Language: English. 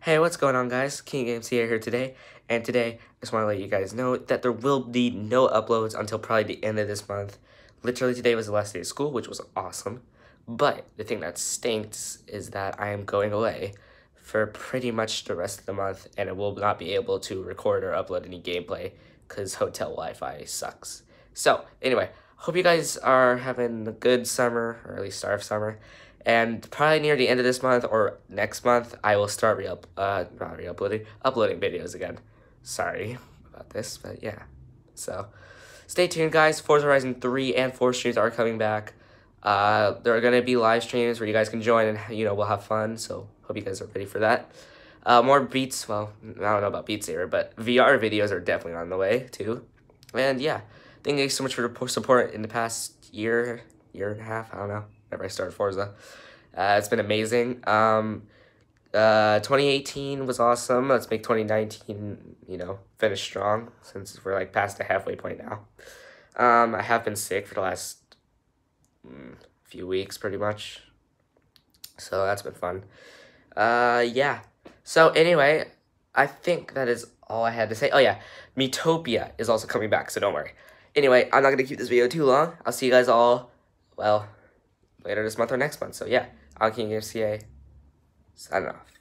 Hey, what's going on guys? King MCA here today, and today I just want to let you guys know that there will be no uploads until probably the end of this month. Literally today was the last day of school, which was awesome. But the thing that stinks is that I am going away for pretty much the rest of the month, and I will not be able to record or upload any gameplay because hotel Wi-Fi sucks. So anyway, hope you guys are having a good summer, or at least start of summer. And probably near the end of this month or next month, I will start re up uh not re uploading videos again. Sorry about this, but yeah. So stay tuned, guys. Forza Horizon three and four streams are coming back. Uh, there are gonna be live streams where you guys can join and you know we'll have fun. So hope you guys are ready for that. Uh, more beats. Well, I don't know about Beat Saber, but VR videos are definitely on the way too. And yeah, thank you so much for the support in the past year, year and a half. I don't know whenever I started Forza. Uh, it's been amazing. Um, uh, 2018 was awesome. Let's make 2019, you know, finish strong since we're like past the halfway point now. Um, I have been sick for the last mm, few weeks, pretty much. So that's been fun. Uh, yeah. So anyway, I think that is all I had to say. Oh yeah, Miitopia is also coming back, so don't worry. Anyway, I'm not going to keep this video too long. I'll see you guys all, well, later this month or next month. So yeah, I'll King CA. Signing off.